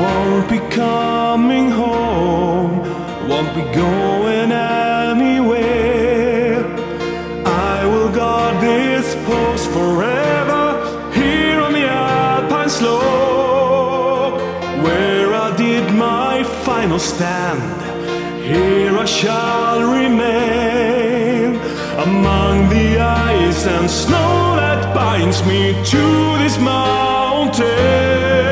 Won't be coming home, won't be going anywhere. I will guard this post forever here on the Alpine slope where I did my final stand. Here I shall remain among the ice and snow that binds me to this mountain.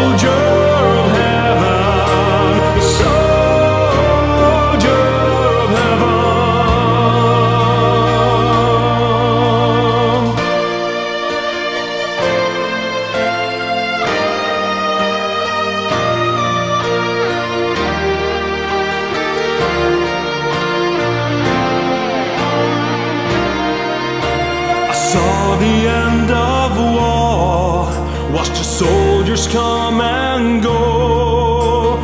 soldier watched the soldiers come and go,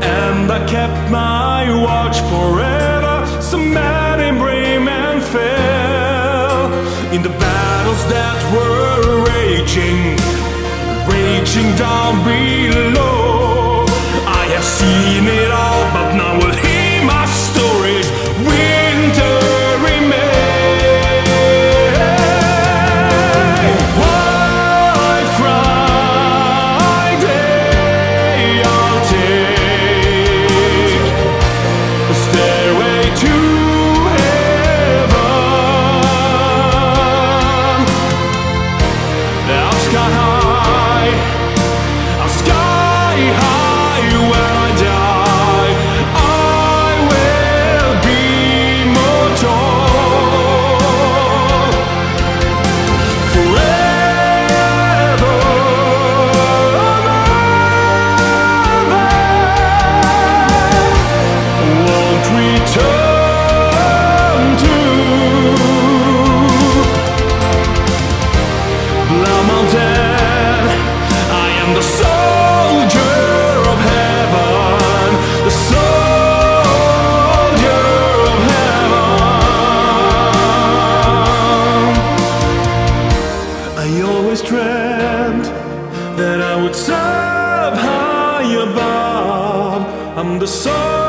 and I kept my watch forever. Some many brave men fell in the battles that were raging, raging down below. I have seen it all, would serve high above. I'm the soldier